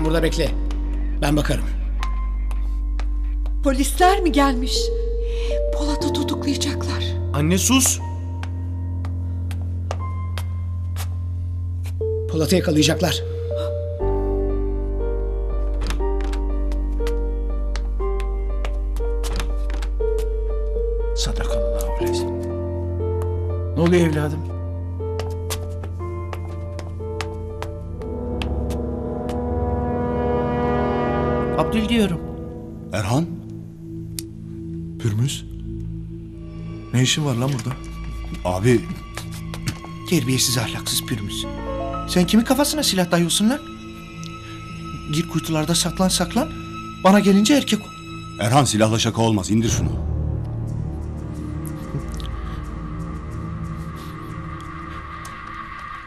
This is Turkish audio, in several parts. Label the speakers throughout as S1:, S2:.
S1: Sen burada bekle. Ben bakarım.
S2: Polisler mi gelmiş? Polat'ı tutuklayacaklar.
S3: Anne sus.
S1: Polat'ı yakalayacaklar.
S3: Sadakallahu aleyhi. Ne oluyor evladım? Abdül diyorum.
S4: Erhan?
S5: Pürmüz. Ne işin var lan burada?
S4: Abi
S3: Terbiyesiz ahlaksız pürümüz. Sen kimin kafasına silah dayıyorsun lan? Gir kuytularda saklan saklan. Bana gelince erkek ol.
S4: Erhan silahla şaka olmaz indir şunu.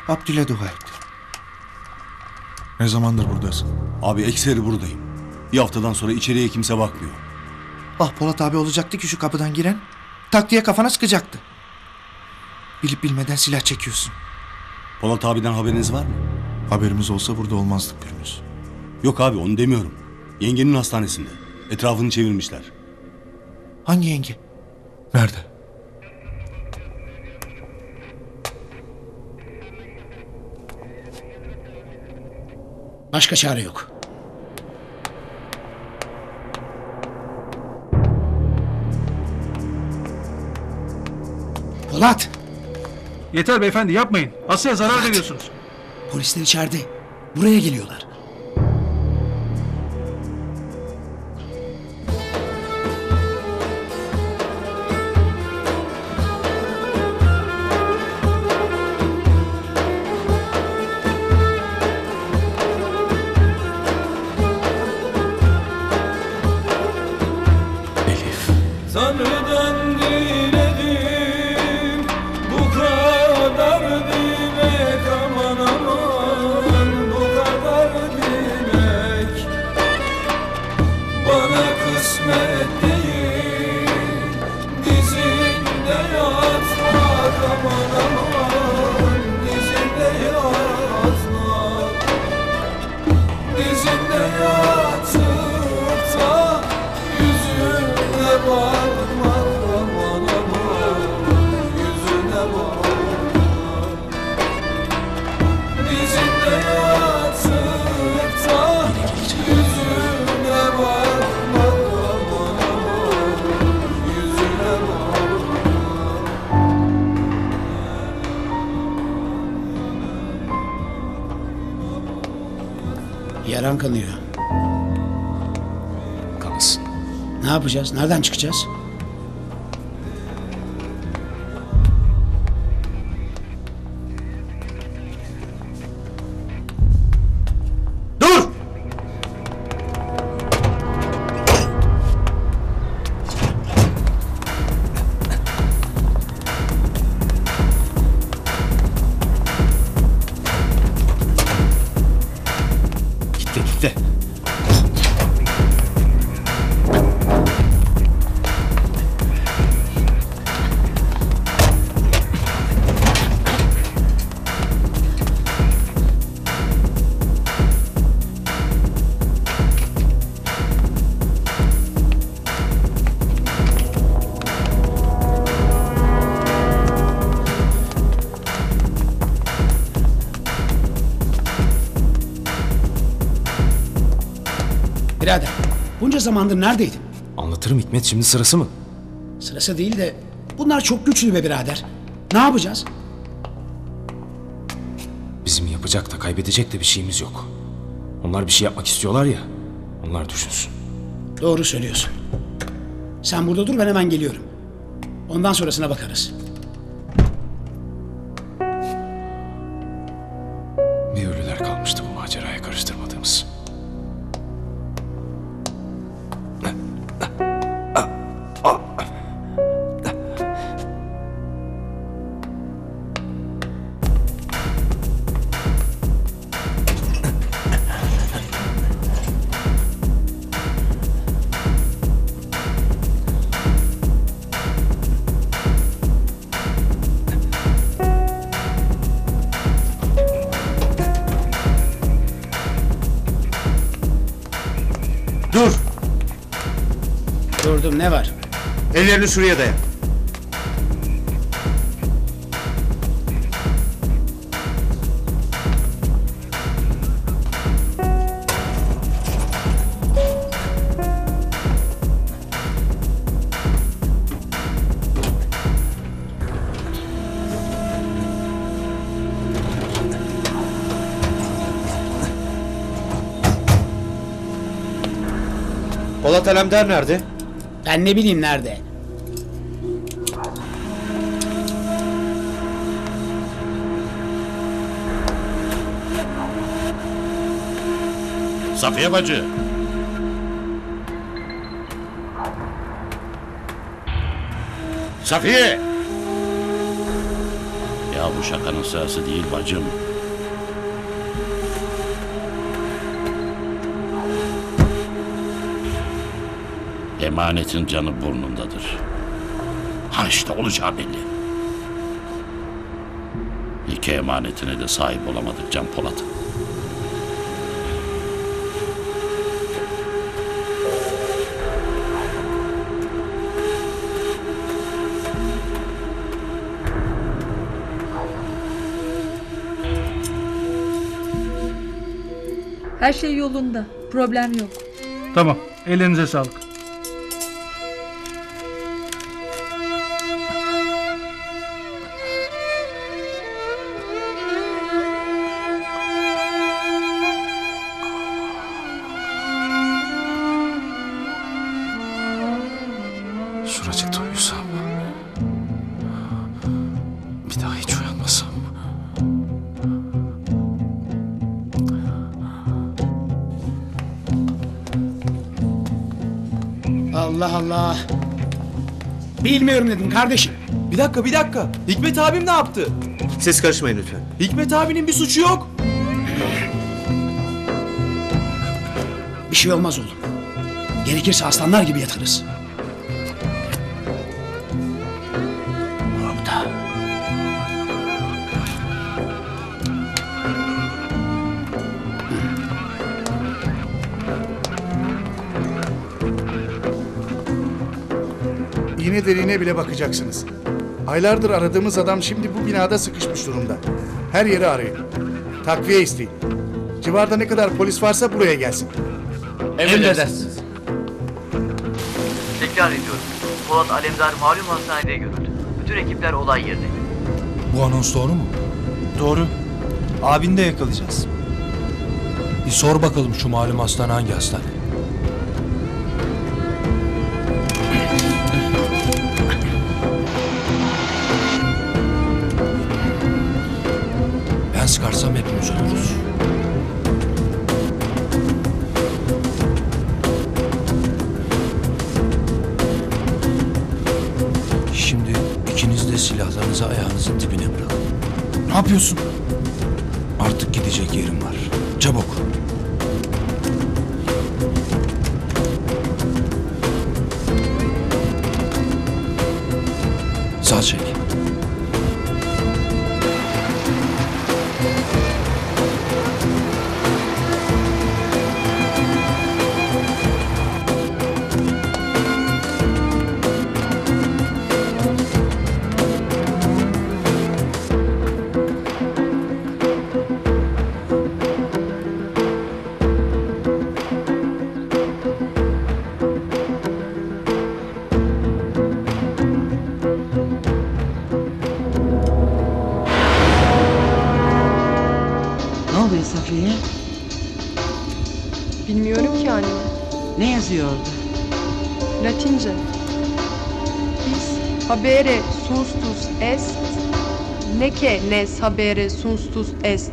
S3: Abdül'e dua et.
S5: Ne zamandır buradasın?
S4: Abi ekseri buradayım. Bir haftadan sonra içeriye kimse bakmıyor.
S3: Ah Polat abi olacaktı ki şu kapıdan giren. Tak diye kafana sıkacaktı. Bilip bilmeden silah çekiyorsun.
S4: Polat abiden haberiniz var mı?
S5: Haberimiz olsa burada olmazdık Pürmüz.
S4: Yok abi onu demiyorum. Yengenin hastanesinde. Etrafını çevirmişler.
S3: Hangi yenge?
S5: Nerede?
S1: Başka çare yok. Polat!
S6: Yeter beyefendi yapmayın. Asya'ya zarar veriyorsunuz.
S1: Polisler içeride. Buraya geliyorlar. Yaran kanıyor.
S5: Kanasın.
S1: Ne yapacağız? Nereden çıkacağız? Zamandır neredeydin?
S5: Anlatırım Hikmet şimdi sırası mı?
S7: Sırası değil de bunlar çok güçlü be birader. Ne yapacağız?
S5: Bizim yapacak da kaybedecek de bir şeyimiz yok. Onlar bir şey yapmak istiyorlar ya. Onlar düşünsün.
S7: Doğru söylüyorsun. Sen burada dur ben hemen geliyorum. Ondan sonrasına bakarız. Durdum ne var?
S8: Ellerini şuraya dayan. Polat Alemdar nerede?
S7: Ben ne bileyim nerede?
S9: Safiye bacı. Safiye. Ya bu şakanın sırası değil bacım. Emanetin canı burnundadır. Ha işte olacağı belli. İki emanetine de sahip olamadık Can Polat.
S10: Her şey yolunda. Problem yok.
S6: Tamam. Ellerinize sağlık.
S5: Bir daha hiç uyanmasam.
S7: Allah Allah. Bilmiyorum dedim kardeşim.
S11: Bir dakika bir dakika. Hikmet abim ne yaptı?
S8: Ses karışmayın lütfen.
S11: Hikmet abinin bir suçu yok.
S7: Bir şey olmaz oğlum. Gerekirse aslanlar gibi yatarız.
S12: İğne deliğine bile bakacaksınız. Aylardır aradığımız adam şimdi bu binada sıkışmış durumda. Her yeri arayın. Takviye isteyin. Civarda ne kadar polis varsa buraya gelsin.
S8: Emredersiniz.
S13: Tekrar ediyorum. Polat Alemdar malum hastanede görüldü. Bütün ekipler olay yerine.
S14: Bu anons doğru mu?
S11: Doğru. Abini de yakalayacağız.
S14: Bir sor bakalım şu malum hastane hangi hastane?
S15: Habere sustus est. Neke nes habere sustus est.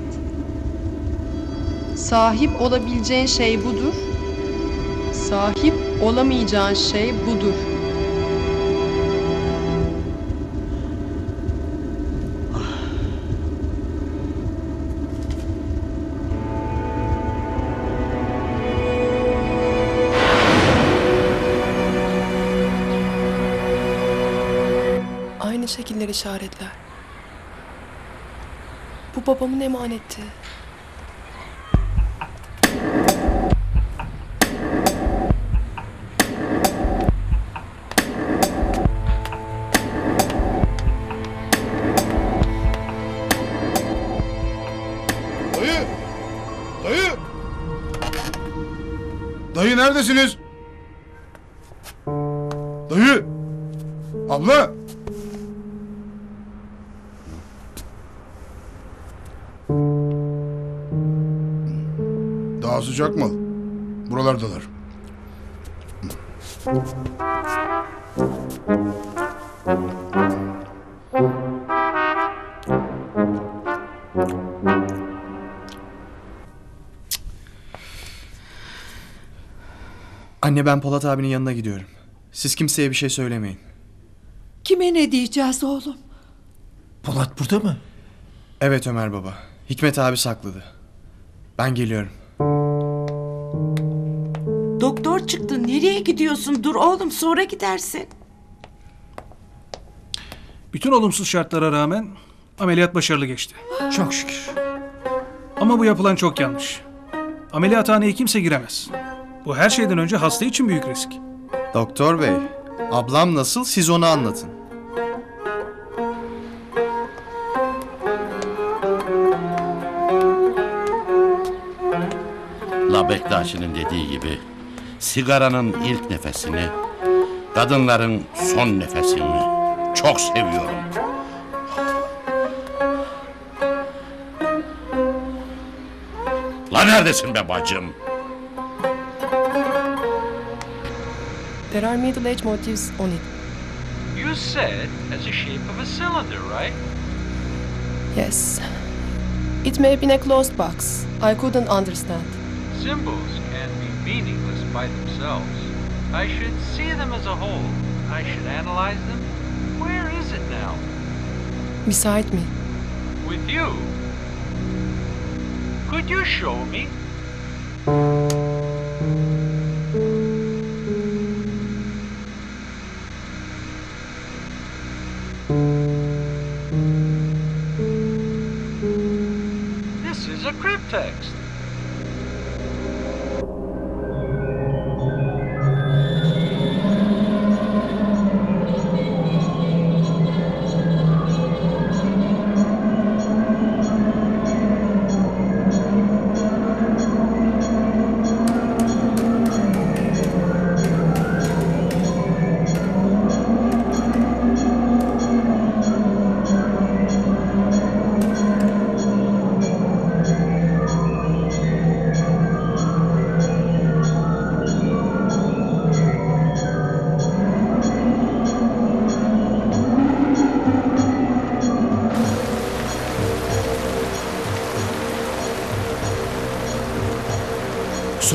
S15: Sahip olabileceğin şey budur. Sahip olamayacağın şey budur.
S16: İşaretler. Bu babamın emaneti.
S12: Dayı! Dayı! Dayı neredesiniz? Dayı! Abla! Mı? Buralardalar.
S11: Anne ben Polat abinin yanına gidiyorum. Siz kimseye bir şey söylemeyin.
S2: Kime ne diyeceğiz oğlum?
S17: Polat burada mı?
S11: Evet Ömer baba. Hikmet abi sakladı. Ben geliyorum.
S2: Doktor çıktı. Nereye gidiyorsun? Dur oğlum sonra gidersin.
S6: Bütün olumsuz şartlara rağmen ameliyat başarılı geçti.
S17: Çok şükür.
S6: Ama bu yapılan çok yanlış. Ameliyathaneye kimse giremez. Bu her şeyden önce hasta için büyük risk.
S11: Doktor bey, ablam nasıl siz onu anlatın.
S9: La Bektaşi'nin dediği gibi sigaranın ilk nefesini, kadınların son nefesini çok seviyorum. La neredesin be bacım?
S16: There are middle age motifs on it.
S18: You said as a shape of a cylinder, right?
S16: Yes. It may have been a closed box. I couldn't understand.
S18: Symbols can be meaningless by themselves. I should see them as a whole. I should analyze them. Where is it now?
S16: Beside me.
S18: With you? Could you show me?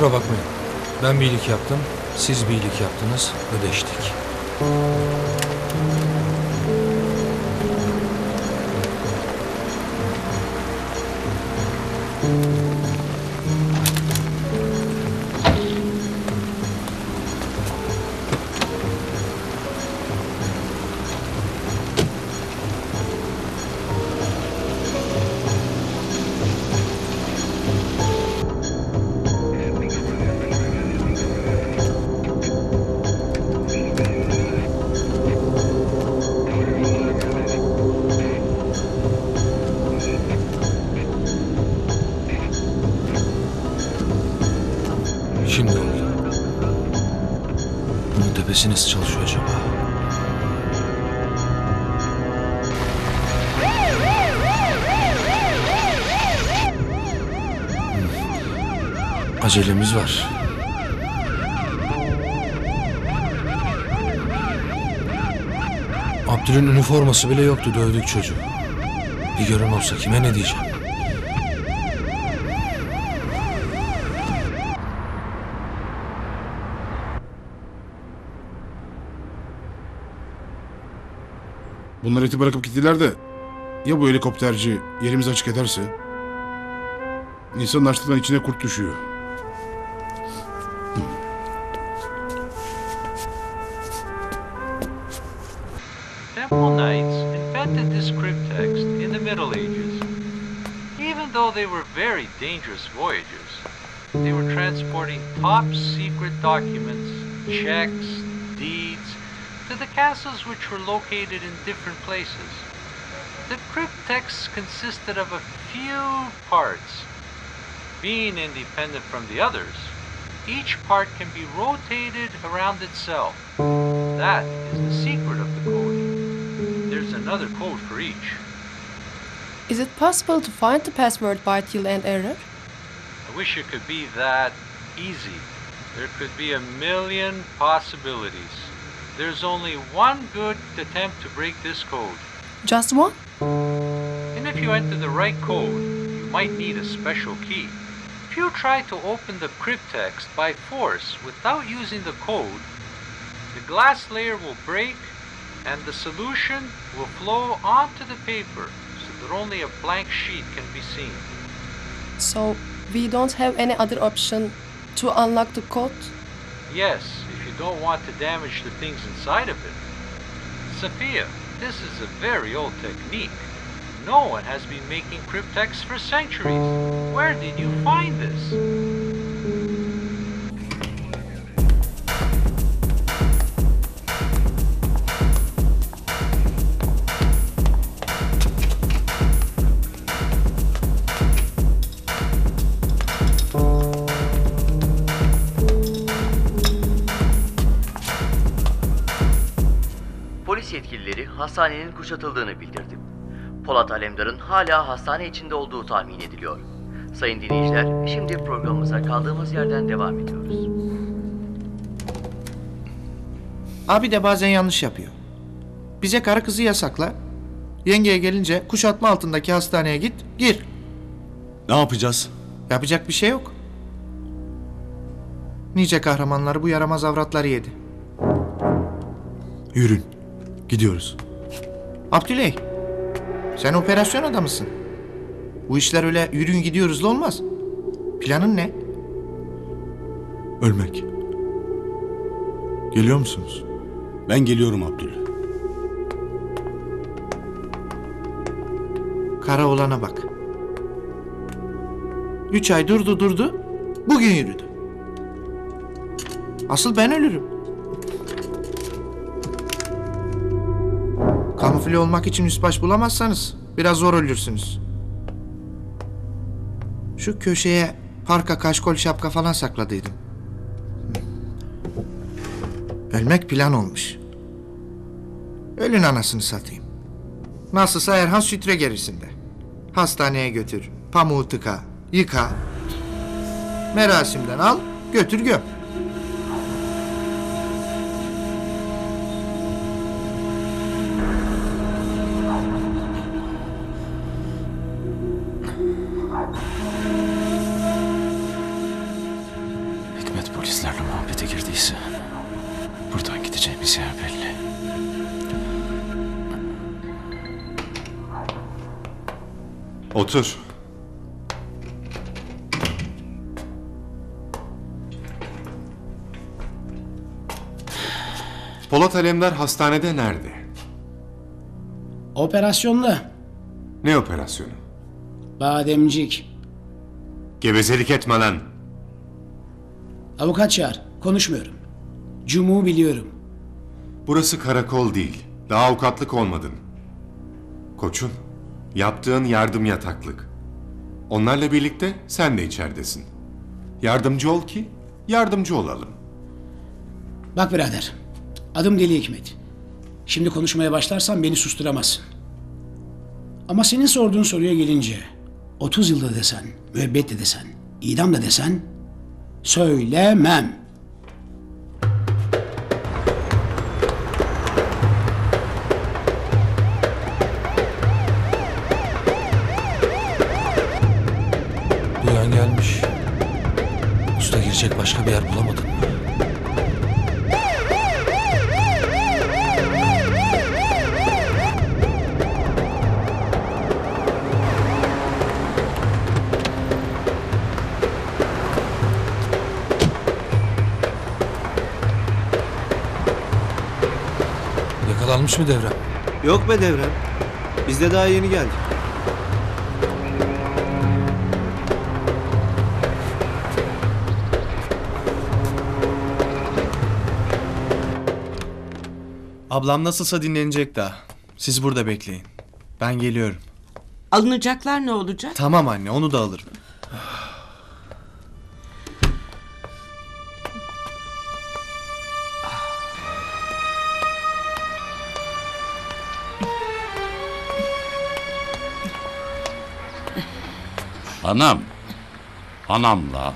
S14: Kusura bakmayın. Ben bir iyilik yaptım. Siz bir iyilik yaptınız. Ödeştik.
S19: Üniforması bile yoktu dövdük çocuğu. Bir görün olsa kime ne diyeceğim?
S20: Bunlar eti bırakıp gittiler de ya bu helikopterci yerimizi açık ederse? İnsanın açlıktan içine kurt düşüyor.
S18: Temple Knights invented this cryptext in the Middle Ages. Even though they were very dangerous voyages, they were transporting top secret documents, checks, deeds to the castles which were located in different places. The cryptext consisted of a few parts. Being independent from the others, each part can be rotated around itself. That is the secret of the code. Another code for each.
S15: Is it possible to find the password by till and error?
S18: I wish it could be that easy. There could be a million possibilities. There's only one good attempt to break this code.
S15: Just one?
S18: And if you enter the right code, you might need a special key. If you try to open the cryptext by force without using the code, the glass layer will break and the solution will flow onto the paper so that only a blank sheet can be seen.
S15: So we don't have any other option to unlock the code?
S18: Yes, if you don't want to damage the things inside of it. Sophia, this is a very old technique. No one has been making cryptex for centuries. Where did you find this?
S13: Yetkilileri hastanenin kuşatıldığını bildirdi. Polat Alemdar'ın hala hastane içinde olduğu tahmin ediliyor. Sayın dinleyiciler, şimdi programımıza kaldığımız yerden devam ediyoruz.
S3: Abi de bazen yanlış yapıyor. Bize karı kızı yasakla. Yengeye gelince kuşatma altındaki hastaneye git, gir.
S4: Ne yapacağız?
S3: Yapacak bir şey yok. Nice kahramanları bu yaramaz avratları yedi.
S19: Yürün. Gidiyoruz.
S3: Abdüley, sen operasyon adamısın. Bu işler öyle yürüyün gidiyoruzla olmaz. Planın ne?
S19: Ölmek. Geliyor musunuz?
S4: Ben geliyorum Abdül.
S3: Kara olana bak. Üç ay durdu durdu, bugün yürüdü. Asıl ben ölürüm. Kamufle olmak için üst baş bulamazsanız biraz zor ölürsünüz. Şu köşeye parka kaşkol şapka falan sakladıydım. Ölmek plan olmuş. Ölün anasını satayım. Nasılsa Erhan sütre gerisinde. Hastaneye götür, pamuğu tıka, yıka. Merasimden al, götür göm.
S21: Alemdar hastanede nerede?
S7: Operasyonda.
S21: Ne operasyonu?
S7: Bademcik.
S21: Gevezelik etme lan.
S7: Avukat çağır. Konuşmuyorum. Cumu biliyorum.
S21: Burası karakol değil. Daha avukatlık olmadın. Koçun, yaptığın yardım yataklık. Onlarla birlikte sen de içeridesin. Yardımcı ol ki yardımcı olalım.
S7: Bak birader. Adım Deli Hikmet. Şimdi konuşmaya başlarsan beni susturamazsın. Ama senin sorduğun soruya gelince 30 yılda desen, müebbet de desen, idam da desen söylemem.
S19: Mı devrem?
S11: Yok be devrem. Biz de daha yeni geldik. Ablam nasılsa dinlenecek daha. Siz burada bekleyin. Ben geliyorum.
S2: Alınacaklar ne olacak?
S11: Tamam anne onu da alırım.
S9: Anam. Anamla.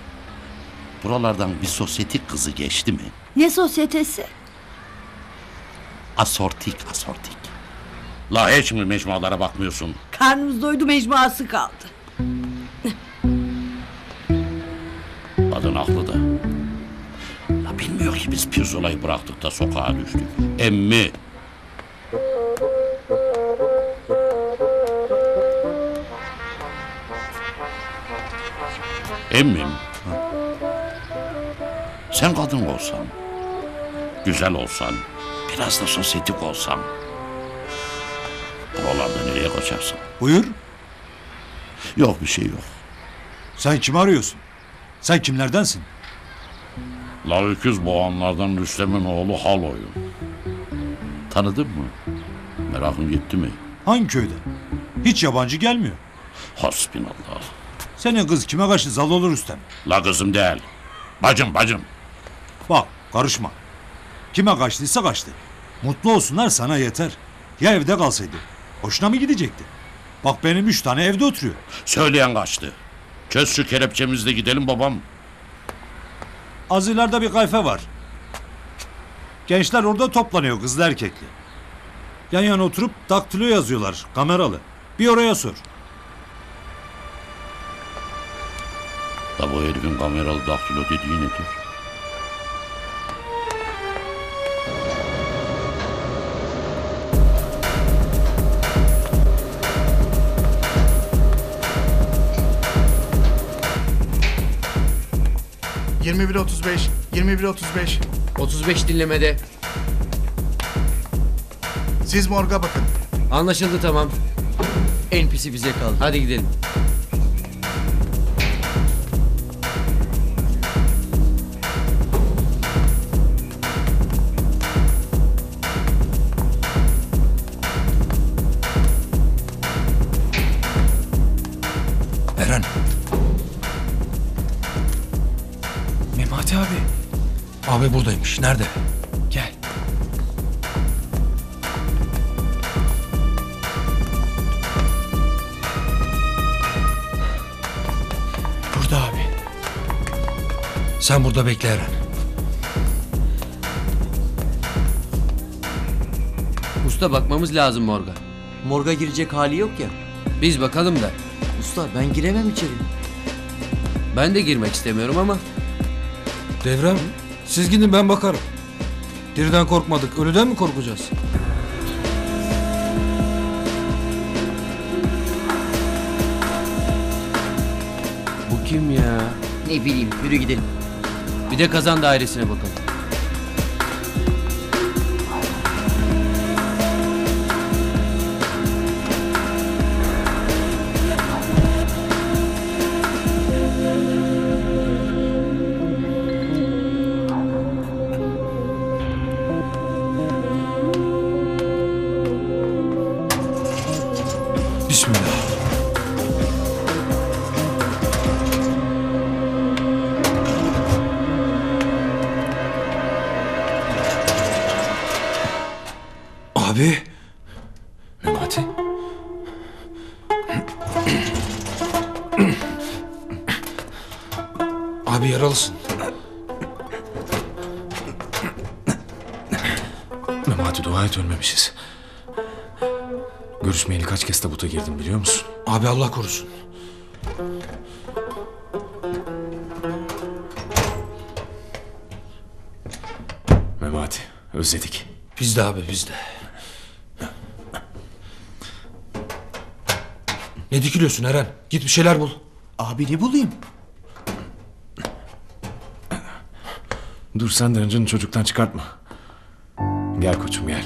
S9: Buralardan bir sosyetik kızı geçti mi?
S22: Ne sosyetesi?
S9: Asortik, asortik. La hiç mi mecmualara bakmıyorsun?
S22: Karnımız doydu mecmuası kaldı.
S9: Kadın haklı da. La bilmiyor ki biz pirzolayı bıraktık da sokağa düştük. Emmi. Emmim. Sen kadın olsan, güzel olsan, biraz da sosyetik olsan, buralarda nereye kaçarsın?
S19: Buyur.
S9: Yok bir şey yok.
S19: Sen kimi arıyorsun? Sen kimlerdensin?
S9: La öküz boğanlardan Rüstem'in oğlu Halo'yu. Tanıdın mı? Merakın gitti mi?
S19: Hangi köyde? Hiç yabancı gelmiyor.
S9: Hasbinallah.
S19: Senin kız kime karşı zal olur Rüstem?
S9: La kızım değil. Bacım bacım.
S19: Bak karışma. Kime kaçtıysa kaçtı. Mutlu olsunlar sana yeter. Ya evde kalsaydı? Hoşuna mı gidecekti? Bak benim üç tane evde oturuyor.
S9: Söyleyen kaçtı. Çöz şu kelepçemizle gidelim babam.
S19: Az ileride bir kayfe var. Gençler orada toplanıyor kızlı erkekli. Yan yana oturup daktilo yazıyorlar kameralı. Bir oraya sor.
S9: La bu herifin kameralı daktilo dediği nedir?
S12: Yirmi bir otuz beş, yirmi bir otuz beş.
S23: 35 dinlemede.
S12: Siz morga bakın.
S23: Anlaşıldı tamam. En pisi bize kaldı. Hadi gidelim.
S19: Eren.
S11: Memati abi.
S19: Abi buradaymış. Nerede?
S11: Gel. Burada abi.
S19: Sen burada bekle Eren.
S23: Usta bakmamız lazım morga.
S13: Morga girecek hali yok ya.
S23: Biz bakalım da.
S13: Usta ben giremem içeri.
S23: Ben de girmek istemiyorum ama
S19: Devrem. Siz gidin ben bakarım. Diriden korkmadık. Ölüden mi korkacağız?
S23: bu kim ya?
S13: Ne bileyim yürü gidelim.
S23: Bir de kazan dairesine bakalım.
S19: Bizde abi bizde. Ne dikiliyorsun Eren? Git bir şeyler bul.
S3: Abi ne bulayım?
S5: Dur sen de öncünü çocuktan çıkartma. Gel koçum gel.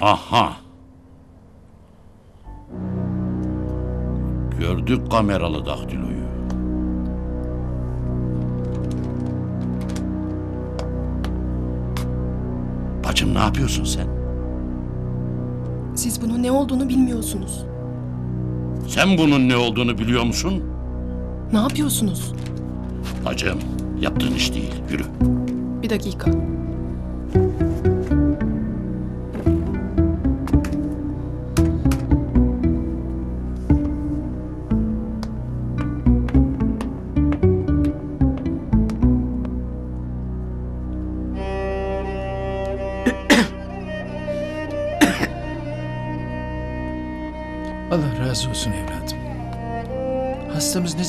S9: Aha. Gördük kameralı daktiloyu. Bacım ne yapıyorsun sen?
S15: Siz bunun ne olduğunu bilmiyorsunuz.
S9: Sen bunun ne olduğunu biliyor musun?
S15: Ne yapıyorsunuz?
S9: Bacım yaptığın iş değil. Yürü.
S15: Bir dakika.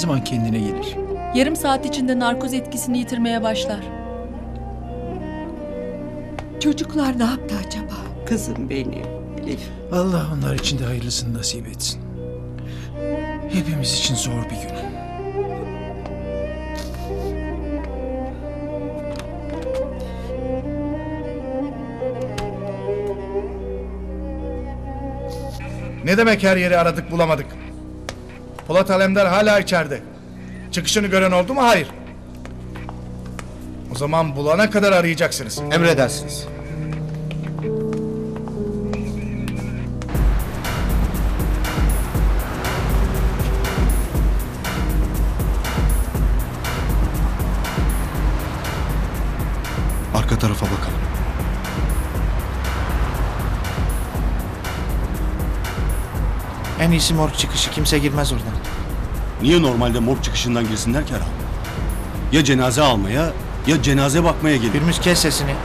S17: Zaman kendine gelir?
S10: Yarım saat içinde narkoz etkisini yitirmeye başlar.
S2: Çocuklar ne yaptı acaba? Kızım benim. Elif.
S17: Allah onlar için de hayırlısını nasip etsin. Hepimiz için zor bir gün.
S12: Ne demek her yeri aradık bulamadık? Polat Alemdar hala içeride. Çıkışını gören oldu mu? Hayır. O zaman bulana kadar arayacaksınız.
S3: Emredersiniz. En iyisi morg çıkışı. Kimse girmez oradan.
S4: Niye normalde morg çıkışından girsinler ki Erhan? Ya cenaze almaya ya cenaze bakmaya gelir.
S3: Birimiz kes sesini.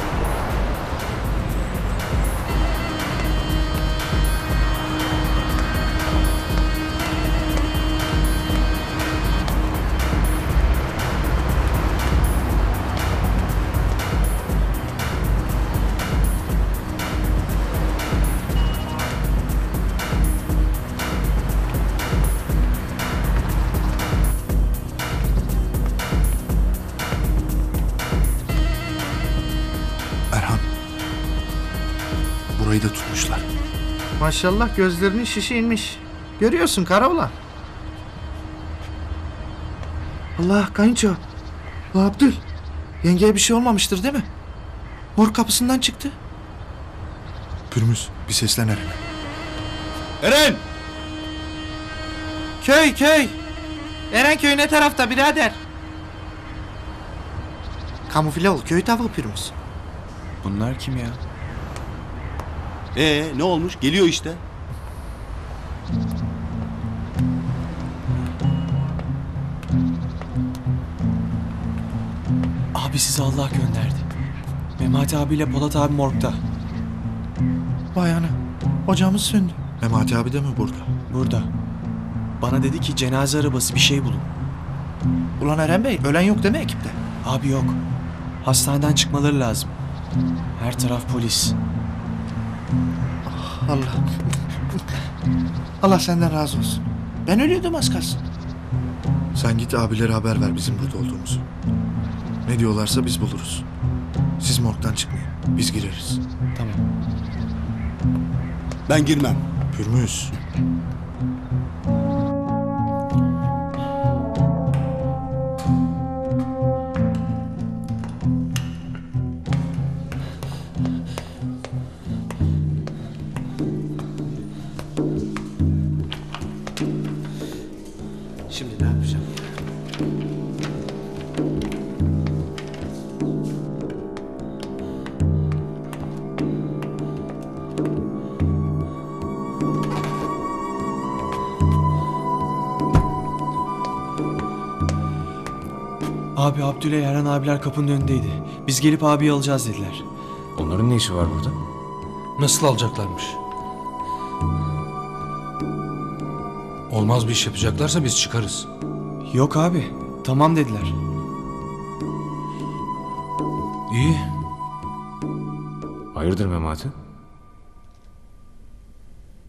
S3: Maşallah gözlerinin şişi inmiş. Görüyorsun karaoğlan. Allah kayınço. Bu Abdül. Yengeye bir şey olmamıştır değil mi? Mor kapısından çıktı.
S20: Pürmüz bir seslen Eren'e.
S4: Eren!
S3: Köy köy. Erenköy ne tarafta birader? Kamufle ol köy tavuğu pürmüz.
S11: Bunlar kim ya?
S4: Ee ne olmuş? Geliyor işte.
S11: Abi sizi Allah gönderdi. Memati abiyle Polat abi morgda.
S3: Vay ana. Ocağımız söndü.
S20: Memati abi de mi burada?
S11: Burada. Bana dedi ki cenaze arabası bir şey bulun.
S3: Ulan Eren Bey ölen yok değil mi ekipte?
S11: Abi yok. Hastaneden çıkmaları lazım. Her taraf polis.
S3: Allah. Allah senden razı olsun. Ben ölüyordum az kalsın.
S20: Sen git abilere haber ver bizim burada olduğumuzu. Ne diyorlarsa biz buluruz. Siz morgdan çıkmayın. Biz gireriz.
S11: Tamam.
S4: Ben girmem.
S20: Pürmüz.
S11: Abi Abdüley Eren abiler kapının önündeydi. Biz gelip abiyi alacağız dediler.
S5: Onların ne işi var burada?
S14: Nasıl alacaklarmış? Olmaz bir iş yapacaklarsa biz çıkarız.
S11: Yok abi. Tamam dediler.
S14: İyi.
S5: Hayırdır Memati?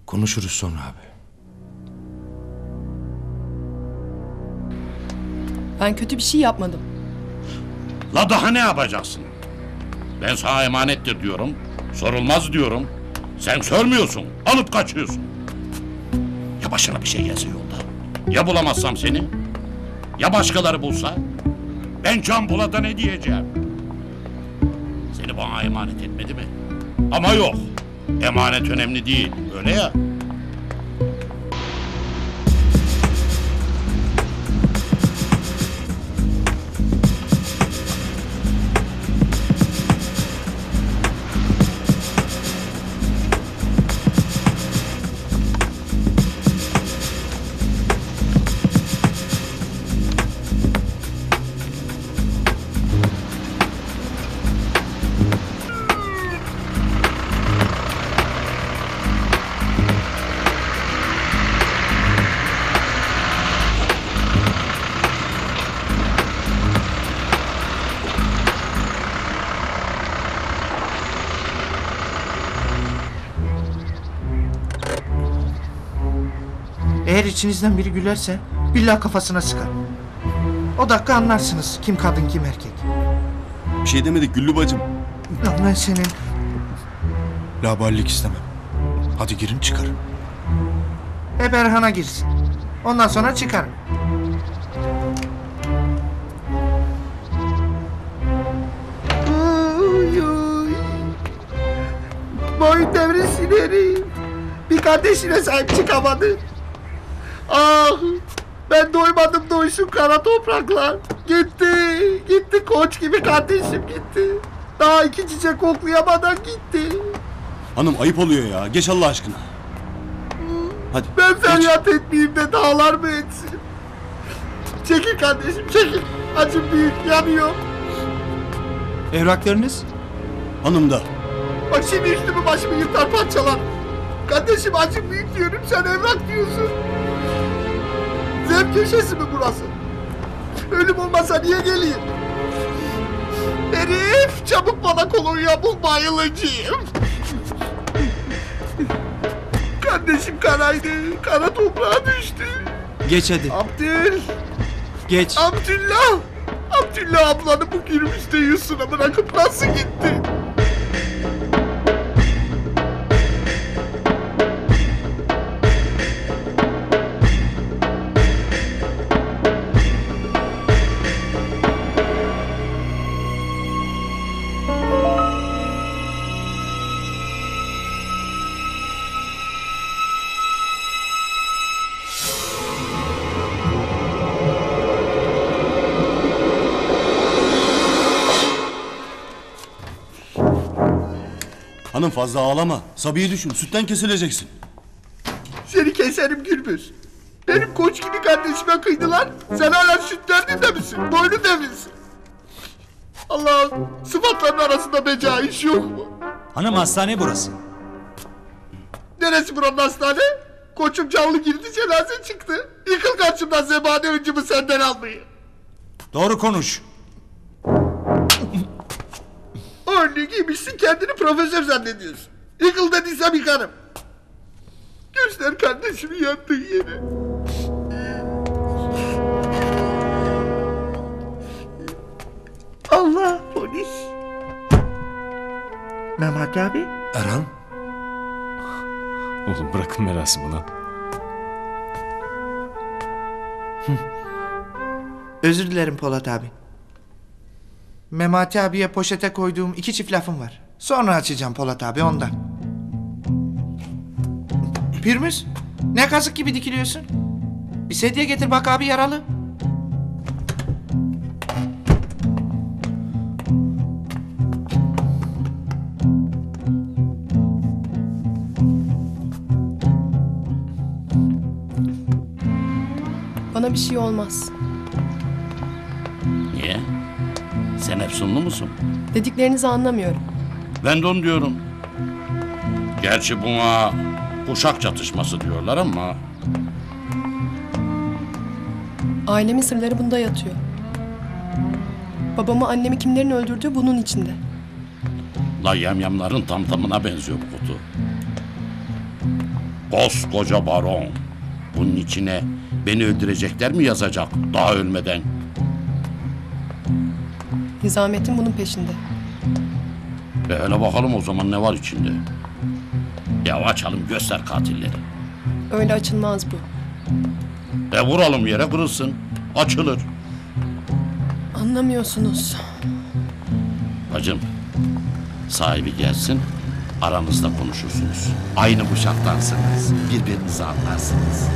S14: Konuşuruz sonra abi.
S15: Ben kötü bir şey yapmadım.
S9: La daha ne yapacaksın? Ben sana emanettir diyorum. Sorulmaz diyorum. Sen sormuyorsun, alıp kaçıyorsun. Ya başına bir şey gelse yolda? Ya bulamazsam seni? Ya başkaları bulsa? Ben Can Polat'a ne diyeceğim? Seni bana emanet etmedi mi? Ama yok. Emanet önemli değil, öyle ya.
S20: İçinizden biri gülerse billah kafasına sıkar. O dakika anlarsınız kim kadın kim erkek.
S4: Bir şey demedik Güllü bacım.
S20: Lan ben senin...
S3: Laballik istemem. Hadi girin çıkarın.
S20: Hep Erhan'a girsin. Ondan sonra çıkarım. Uy, uy. Boyun devri sineri. Bir kardeşine sahip çıkamadı. Ah ben doymadım doysun kara topraklar. Gitti, gitti koç gibi kardeşim gitti. Daha iki çiçek koklayamadan gitti.
S4: Hanım ayıp oluyor ya. Geç Allah aşkına. Hadi.
S20: Ben feryat etmeyeyim de dağlar mı etsin? Çekil kardeşim çekil. Acım büyük yanıyor.
S3: Evraklarınız?
S4: Hanım da.
S20: Bak şimdi üstümü başımı yırtar parçalar. Kardeşim acım büyük diyorum sen evrak diyorsun. Zevk köşesi mi burası? Ölüm olmasa niye geleyim? Herif çabuk bana kolonya bul bayılacağım. Kardeşim karaydı, kara toprağa düştü.
S3: Geç hadi.
S20: Abdül,
S3: Geç.
S20: Abdüllah. Abdüllah ablanı bu girmişte Yusuf'a bırakıp nasıl gitti?
S4: Hanım fazla ağlama. Sabi'yi düşün. Sütten kesileceksin.
S20: Seni keserim Gürbüz. Benim koç gibi kardeşime kıydılar. Sen hala süt derdinde misin? Boynu devinsin. Allah'ım sıfatların arasında beca iş yok mu?
S19: Hanım hastane burası.
S20: Neresi buranın hastane? Koçum canlı girdi cenaze çıktı. Yıkıl karşımdan zebani öncümü senden almayı.
S19: Doğru konuş.
S20: Önlüğü giymişsin kendini profesör zannediyorsun. Yıkıl dediysem yıkarım. Göster kardeşimin yattığı yeri. Allah polis. Mehmet abi.
S3: Erhan.
S5: Oğlum bırakın merasimi lan.
S20: Özür dilerim Polat abi. Memati abiye poşete koyduğum iki çift lafım var. Sonra açacağım Polat abi ondan. Pürmüz, ne kazık gibi dikiliyorsun? Bir sedye getir bak abi yaralı.
S15: Bana bir şey olmaz.
S9: Sen Efsunlu musun?
S15: Dediklerinizi anlamıyorum.
S9: Ben de onu diyorum. Gerçi buna kuşak çatışması diyorlar ama...
S15: Ailemin sırları bunda yatıyor. Babamı annemi kimlerin öldürdüğü bunun içinde.
S9: La yamyamların tam tamına benziyor bu kutu. Koskoca baron. Bunun içine beni öldürecekler mi yazacak daha ölmeden?
S15: Nizamettin bunun peşinde.
S9: E hele bakalım o zaman ne var içinde? Ya açalım göster katilleri.
S15: Öyle açılmaz bu.
S9: E vuralım yere kırılsın. Açılır.
S15: Anlamıyorsunuz.
S9: Bacım sahibi gelsin aranızda konuşursunuz. Aynı kuşaktansınız. Birbirinizi anlarsınız.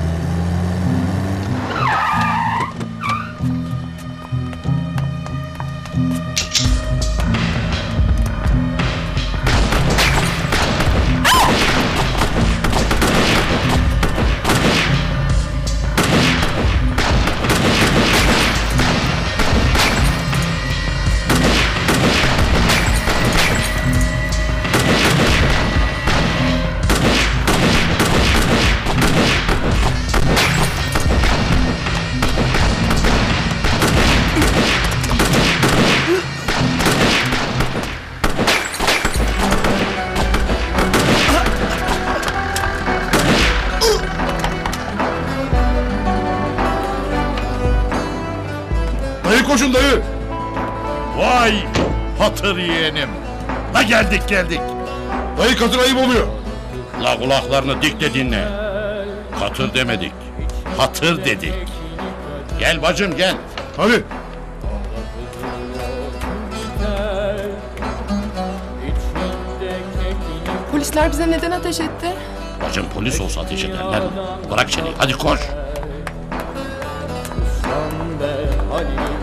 S9: Geldik geldik.
S12: Dayı katır ayıp oluyor.
S9: La kulaklarını dik de dinle. Katır demedik. Hatır dedik. Gel bacım gel.
S12: Hadi.
S15: Polisler bize neden ateş etti?
S9: Bacım polis olsa ateş ederler mi? Bırak çeneyi hadi koş.
S1: Yamaçlarına Yasan Halil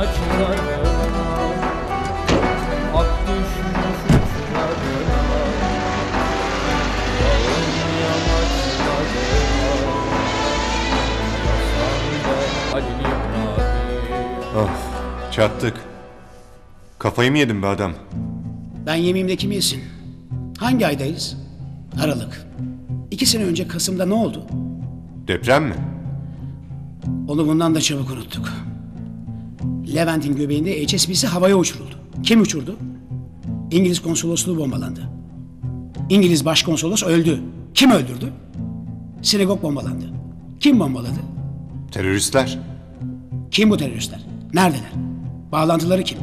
S21: Of çattık. Kafayı mı yedin be adam?
S7: Ben yemeğimde kimi yesin? Hangi aydayız? Aralık. İki sene önce Kasım'da ne oldu?
S21: Deprem mi?
S7: Onu bundan da çabuk unuttuk. Levent'in göbeğinde HSBC havaya uçuruldu. Kim uçurdu? İngiliz konsolosluğu bombalandı. İngiliz başkonsolos öldü. Kim öldürdü? Sinagog bombalandı. Kim bombaladı?
S21: Teröristler.
S7: Kim bu teröristler? Neredeler? Bağlantıları kim?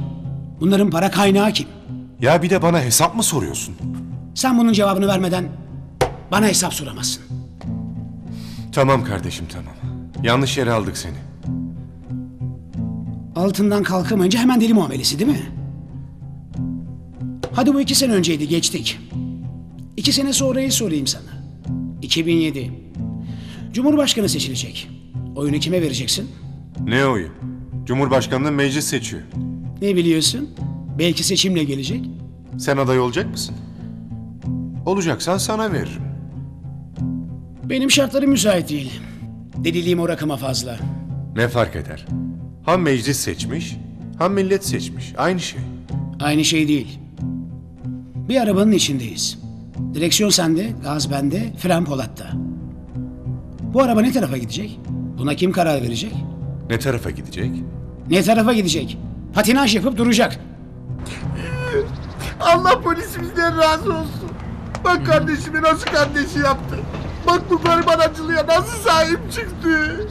S7: Bunların para kaynağı kim?
S21: Ya bir de bana hesap mı soruyorsun?
S7: Sen bunun cevabını vermeden bana hesap soramazsın.
S21: Tamam kardeşim tamam. Yanlış yere aldık seni.
S7: Altından kalkamayınca hemen deli muamelesi değil mi? Hadi bu iki sene önceydi geçtik. İki sene sonrayı sorayım sana. 2007. Cumhurbaşkanı seçilecek. Oyunu kime vereceksin?
S21: Ne oyu? Cumhurbaşkanlığı meclis seçiyor.
S7: Ne biliyorsun? Belki seçimle gelecek.
S21: Sen aday olacak mısın? Olacaksan sana veririm.
S7: Benim şartlarım müsait değil. Deliliğim o rakama fazla.
S21: Ne fark eder? Ha meclis seçmiş, ha millet seçmiş. Aynı şey.
S7: Aynı şey değil. Bir arabanın içindeyiz. Direksiyon sende, gaz bende, fren Polat'ta. Bu araba ne tarafa gidecek? Buna kim karar verecek?
S21: Ne tarafa gidecek?
S7: Ne tarafa gidecek? Patinaj yapıp duracak.
S3: Allah polisimizden razı olsun. Bak kardeşimi nasıl kardeşi yaptı. Bak bu gariban acılıya nasıl sahip çıktı.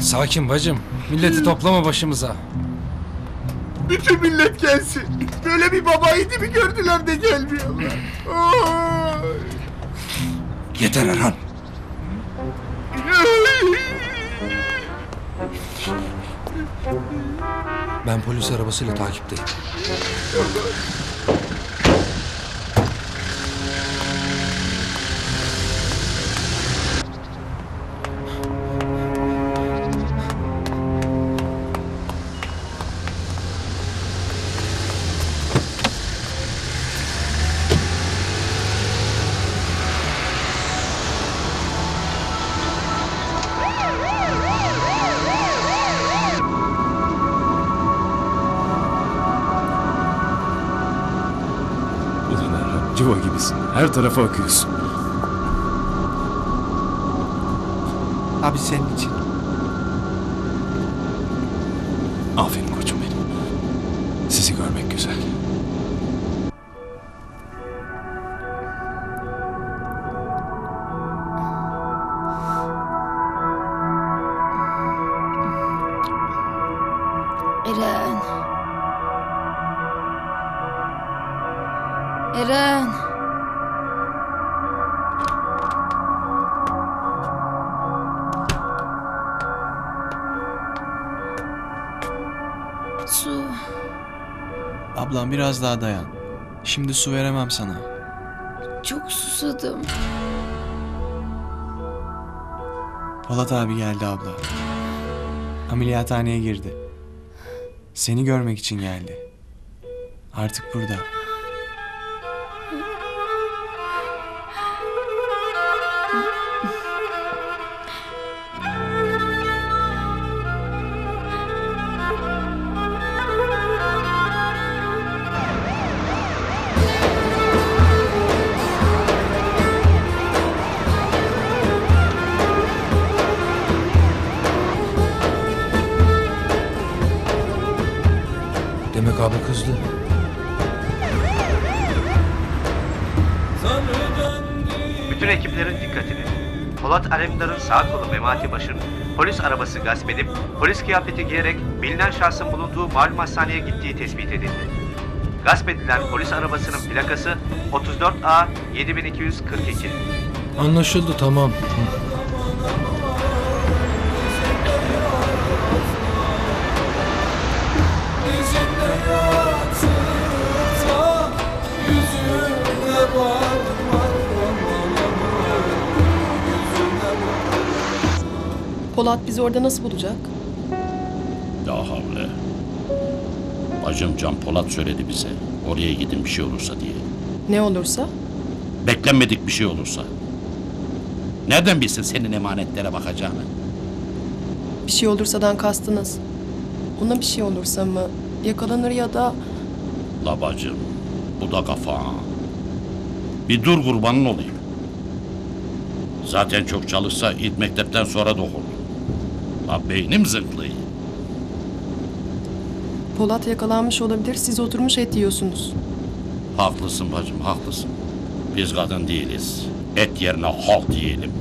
S14: Sakin bacım. Milleti toplama başımıza.
S3: Bütün millet gelsin. Böyle bir babaydı mi gördüler de gelmiyorlar. Ay.
S14: Yeter Erhan. Ben polis arabasıyla takipteyim.
S5: Her tarafa akıyorsun.
S12: Abi senin için.
S15: Su.
S11: Ablam biraz daha dayan. Şimdi su veremem sana.
S15: Çok susadım.
S11: Polat abi geldi abla. Ameliyathaneye girdi. Seni görmek için geldi. Artık burada.
S24: Sağ kolu Memati Baş'ın polis arabası gasp edip polis kıyafeti giyerek bilinen şahsın bulunduğu malum hastaneye gittiği tespit edildi. Gasp edilen polis arabasının plakası 34A 7242.
S14: Anlaşıldı tamam.
S15: Polat bizi orada nasıl bulacak?
S9: Ya havle. Bacım Can Polat söyledi bize. Oraya gidin bir şey olursa diye.
S15: Ne olursa?
S9: Beklenmedik bir şey olursa. Nereden bilsin senin emanetlere bakacağını?
S15: Bir şey olursadan kastınız. Ona bir şey olursa mı? Yakalanır ya da
S9: La bacım, bu da kafa. Bir dur kurbanın olayım. Zaten çok çalışsa ilk mektepten sonra da. La beynim zınklıyor.
S15: Polat yakalanmış olabilir. Siz oturmuş et yiyorsunuz.
S9: Haklısın bacım, haklısın. Biz kadın değiliz. Et yerine halt yiyelim.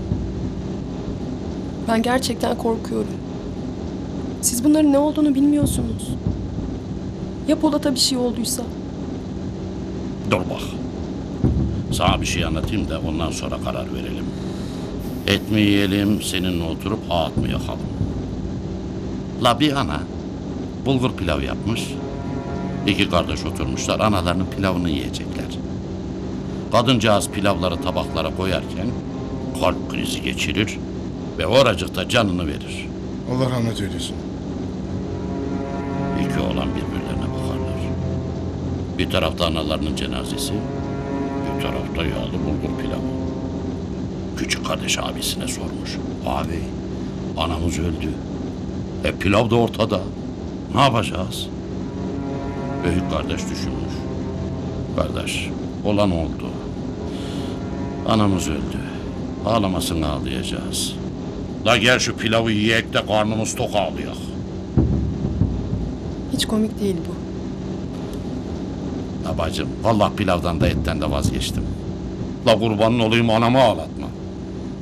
S15: Ben gerçekten korkuyorum. Siz bunların ne olduğunu bilmiyorsunuz. Ya Polat'a bir şey olduysa?
S9: Dur bak. Sana bir şey anlatayım da ondan sonra karar verelim. Et mi yiyelim, seninle oturup ağıt mı yakalım? La bir ana bulgur pilav yapmış. İki kardeş oturmuşlar, analarının pilavını yiyecekler. Kadıncağız pilavları tabaklara koyarken kalp krizi geçirir ve oracıkta canını verir.
S12: Allah rahmet eylesin.
S9: İki oğlan birbirlerine bakarlar. Bir tarafta analarının cenazesi, bir tarafta yağlı bulgur pilavı. Küçük kardeş abisine sormuş. Abi, anamız öldü. E pilav da ortada. Ne yapacağız? Büyük kardeş düşünmüş. Kardeş, olan oldu. Anamız öldü. Ağlamasını ağlayacağız. La gel şu pilavı yiyek de karnımız tok ağlayak.
S15: Hiç komik değil bu.
S9: La bacım, vallahi pilavdan da etten de vazgeçtim. La kurbanın olayım anamı ağlatma.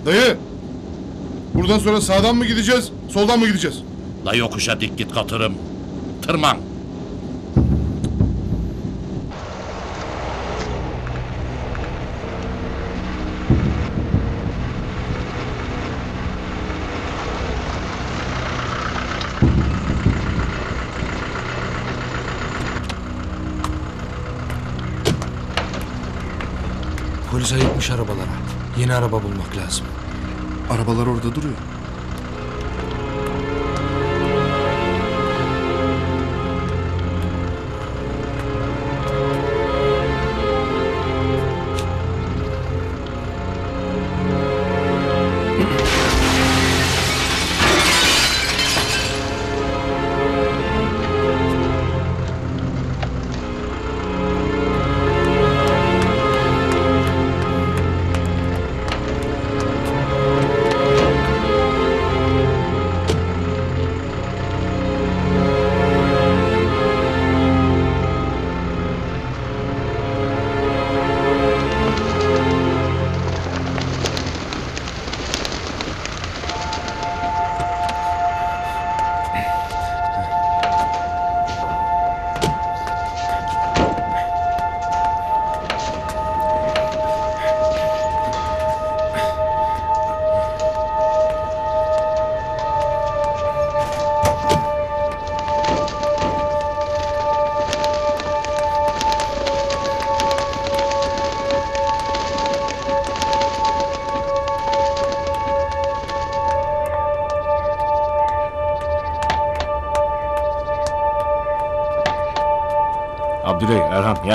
S12: Dayı! Buradan sonra sağdan mı gideceğiz, soldan mı gideceğiz?
S9: La yokuşa dik git katırım. Tırman.
S14: Polis ayıkmış arabalara. Yeni araba bulmak lazım.
S20: Arabalar orada duruyor.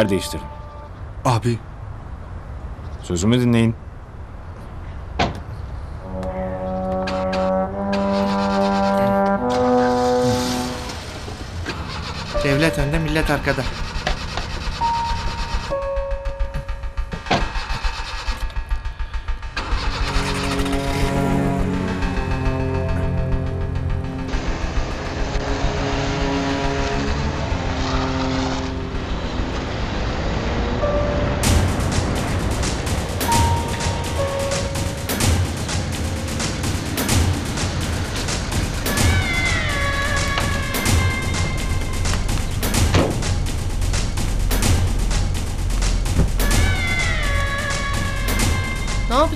S5: Yer değiştirin.
S20: Abi.
S5: Sözümü dinleyin.
S3: Devlet önde millet arkada.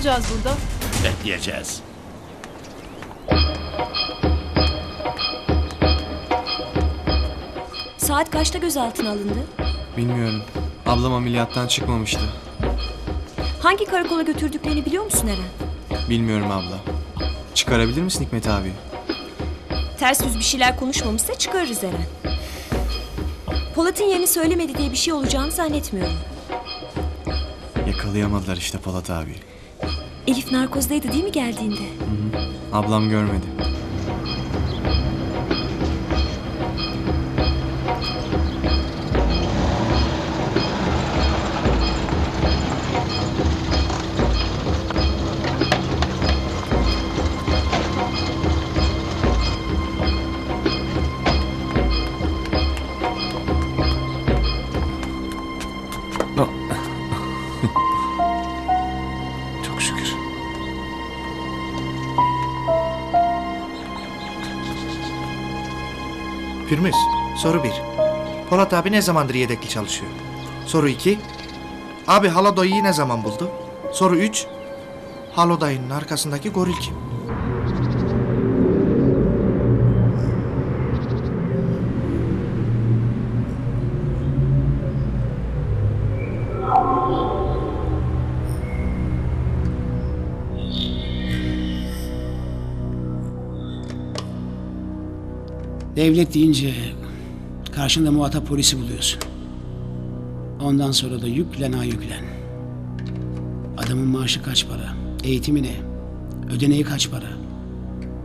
S15: Yapacağız burada?
S9: Bekleyeceğiz.
S25: Saat kaçta gözaltına alındı?
S11: Bilmiyorum. Ablam ameliyattan çıkmamıştı.
S25: Hangi karakola götürdüklerini biliyor musun Eren?
S11: Bilmiyorum abla. Çıkarabilir misin Hikmet abi?
S25: Ters yüz bir şeyler konuşmamışsa çıkarırız Eren. Polat'ın yerini söylemedi diye bir şey olacağını zannetmiyorum.
S11: Yakalayamadılar işte Polat abi.
S25: Elif narkozdaydı değil mi geldiğinde?
S11: Ablam görmedi.
S3: Soru 1. Polat abi ne zamandır yedekli çalışıyor? Soru 2. Abi Halo dayıyı ne zaman buldu? Soru 3. Halo dayının arkasındaki goril kim?
S7: Devlet deyince karşında muhatap polisi buluyorsun. Ondan sonra da yüklen ha yüklen. Adamın maaşı kaç para? Eğitimi ne? Ödeneği kaç para?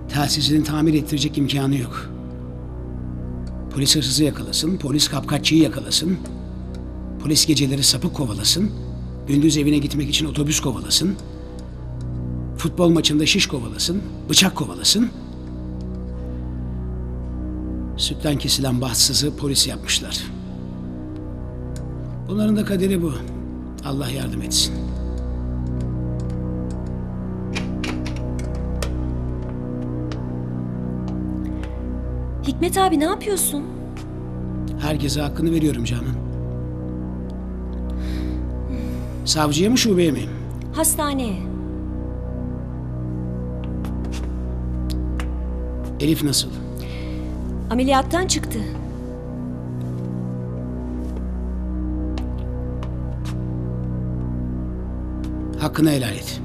S7: Telsizini tamir ettirecek imkanı yok. Polis hırsızı yakalasın, polis kapkaççıyı yakalasın. Polis geceleri sapık kovalasın. Gündüz evine gitmek için otobüs kovalasın. Futbol maçında şiş kovalasın, bıçak kovalasın. Sütten kesilen bahtsızı polis yapmışlar. Bunların da kaderi bu. Allah yardım etsin.
S25: Hikmet abi ne yapıyorsun?
S7: Herkese hakkını veriyorum Canan. Savcıya mı şubeye mi?
S25: Hastaneye.
S7: Elif nasıl?
S25: Ameliyattan çıktı.
S7: Hakkını helal et.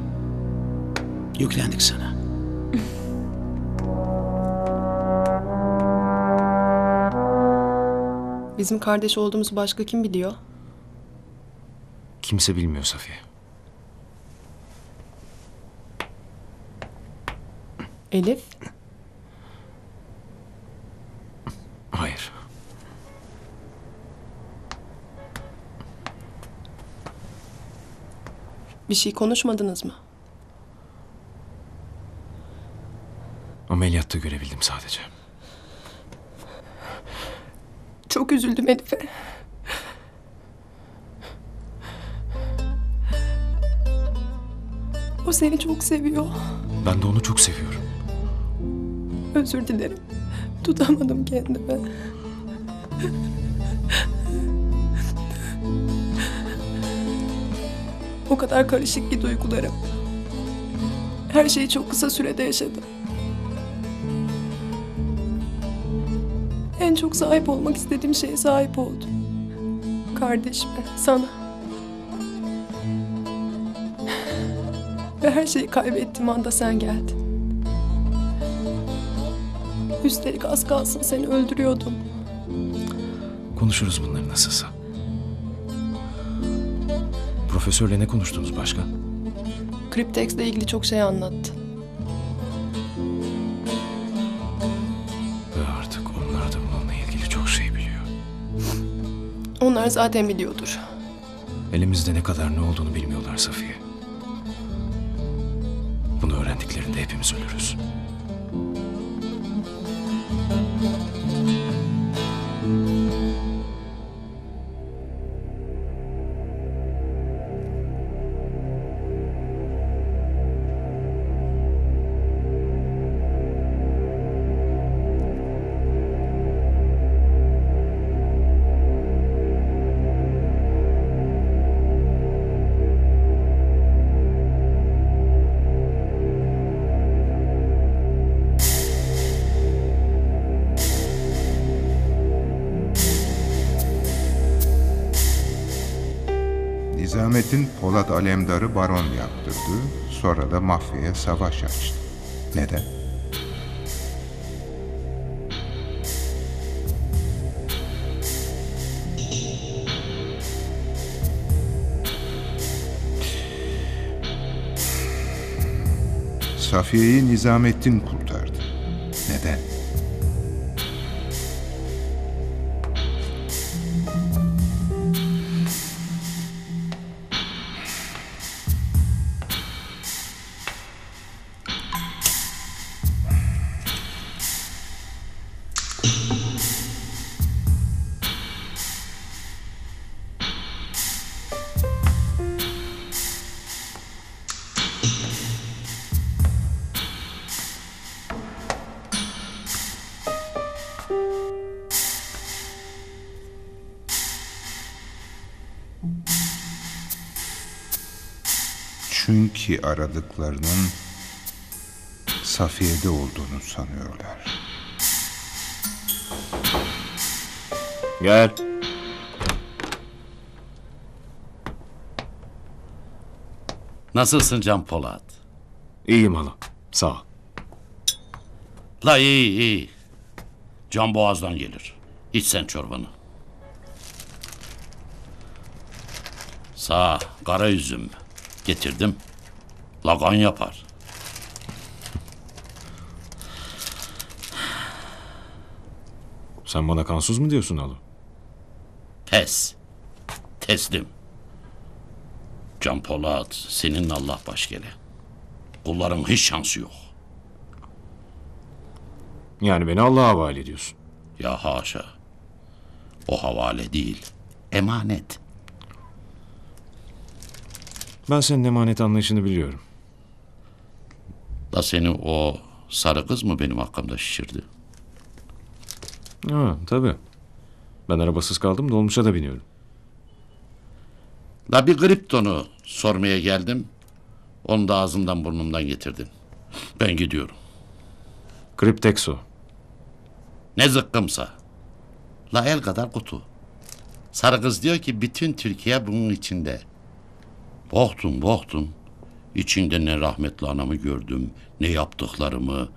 S7: Yüklendik sana.
S15: Bizim kardeş olduğumuzu başka kim biliyor?
S5: Kimse bilmiyor Safiye.
S15: Elif?
S5: Hayır.
S15: Bir şey konuşmadınız mı?
S5: Ameliyatta görebildim sadece.
S15: Çok üzüldüm Elif'e. O seni çok seviyor.
S5: Ben de onu çok seviyorum.
S15: Özür dilerim. Tutamadım kendimi. O kadar karışık ki duygularım. Her şeyi çok kısa sürede yaşadım. En çok sahip olmak istediğim şeye sahip oldum. Kardeşime, sana. Ve her şeyi kaybettiğim anda sen geldin. Üstelik az kalsın seni öldürüyordum.
S5: Konuşuruz bunları nasılsa. Profesörle ne konuştunuz başka?
S15: Kriptex ile ilgili çok şey anlattı.
S5: Ve artık onlar da bununla ilgili çok şey biliyor.
S15: Onlar zaten biliyordur.
S5: Elimizde ne kadar ne olduğunu bilmiyorlar Safiye. Bunu öğrendiklerinde hepimiz ölürüz.
S26: Alemdar'ı baron yaptırdı, sonra da mafyaya savaş açtı. Neden? Safiye'yi Nizamettin kurtardı. Çünkü aradıklarının Safiye'de olduğunu sanıyorlar.
S5: Gel.
S9: Nasılsın Can Polat?
S5: İyiyim hala. Sağ ol.
S9: La iyi iyi. Can boğazdan gelir. İç sen çorbanı. Sağ kara üzüm. Getirdim. Lagan yapar.
S5: Sen bana kansuz mu diyorsun hala?
S9: Pes. Teslim. Can Polat, senin Allah başkele. Kulların hiç şansı yok.
S5: Yani beni Allah'a havale ediyorsun.
S9: Ya haşa. O havale değil. Emanet.
S5: Ben senin emanet anlayışını biliyorum.
S9: Da seni o sarı kız mı benim hakkımda şişirdi?
S5: Ha, tabii. Ben arabasız kaldım dolmuşa da biniyorum.
S9: La bir kriptonu sormaya geldim. Onu da ağzımdan burnumdan getirdin. Ben gidiyorum.
S5: Kriptexo.
S9: Ne zıkkımsa. La el kadar kutu. Sarı kız diyor ki bütün Türkiye bunun içinde. Bohtun bohtun. İçinde ne rahmetli anamı gördüm, ne yaptıklarımı.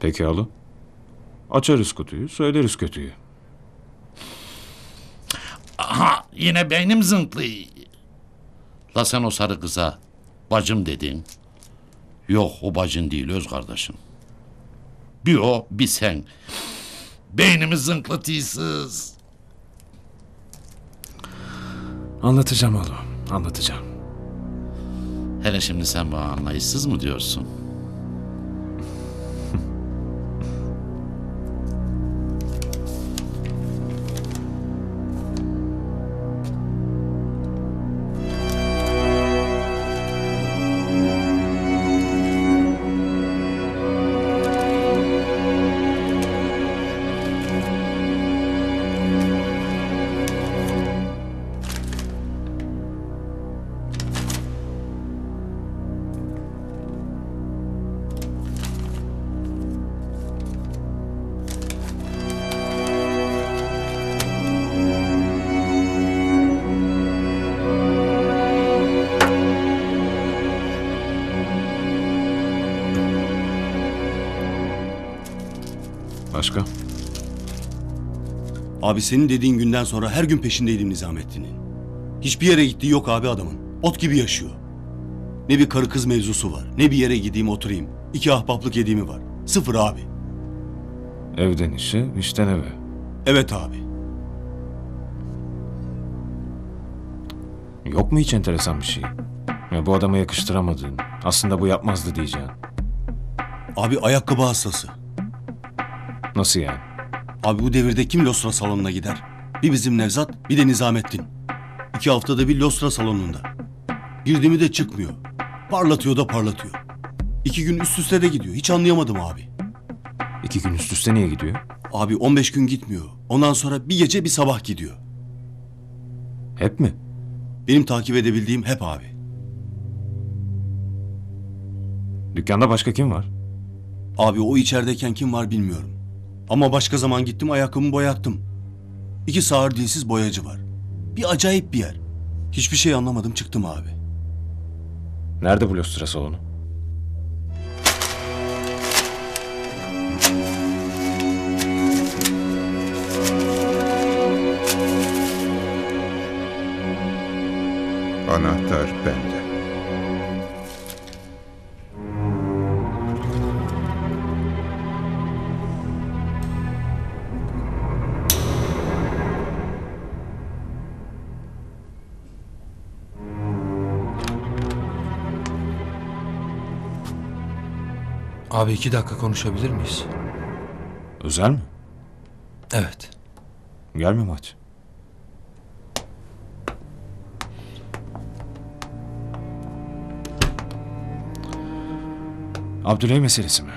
S5: Peki hala. Açarız kutuyu, söyleriz kötüyü.
S9: Aha yine beynim zınklı. La sen o sarı kıza bacım dedin. Yok o bacın değil öz kardeşin. Bir o bir sen. Beynimiz zınklıtıysız.
S5: Anlatacağım hala, anlatacağım.
S9: Hele şimdi sen bana anlayışsız mı diyorsun?
S4: Abi senin dediğin günden sonra her gün peşindeydim Nizamettin'in. Hiçbir yere gittiği yok abi adamın. Ot gibi yaşıyor. Ne bir karı kız mevzusu var. Ne bir yere gideyim oturayım. İki ahbaplık yediğimi var. Sıfır abi.
S5: Evden işe, işten eve.
S4: Evet abi.
S5: Yok mu hiç enteresan bir şey? Ya bu adama yakıştıramadığın, aslında bu yapmazdı diyeceğin.
S4: Abi ayakkabı hastası.
S5: Nasıl yani?
S4: Abi bu devirde kim Lostra salonuna gider? Bir bizim Nevzat, bir de Nizamettin. İki haftada bir Lostra salonunda. Girdi mi de çıkmıyor. Parlatıyor da parlatıyor. İki gün üst üste de gidiyor. Hiç anlayamadım abi.
S5: İki gün üst üste niye gidiyor?
S4: Abi 15 gün gitmiyor. Ondan sonra bir gece bir sabah gidiyor.
S5: Hep mi?
S4: Benim takip edebildiğim hep abi.
S5: Dükkanda başka kim var?
S4: Abi o içerideyken kim var bilmiyorum. Ama başka zaman gittim ayakkabımı boyattım. İki sağır dilsiz boyacı var. Bir acayip bir yer. Hiçbir şey anlamadım çıktım abi.
S5: Nerede bu lostra salonu?
S26: Anahtar bende.
S14: Abi iki dakika konuşabilir miyiz?
S5: Özel mi?
S14: Evet.
S5: Gelmem aç. Abdüley meselesi mi?